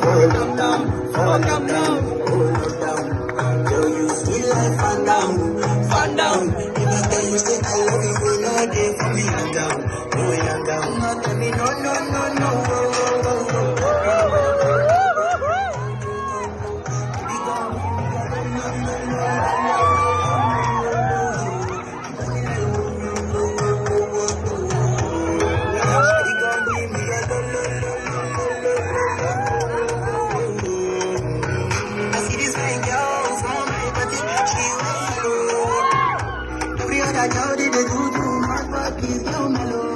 heart fall down, fall down, fall down. Girl, you fan down, down. I you me, down, I'm down. No, tell me no, no, no, no. I know that the do do, my fuck is your mellow.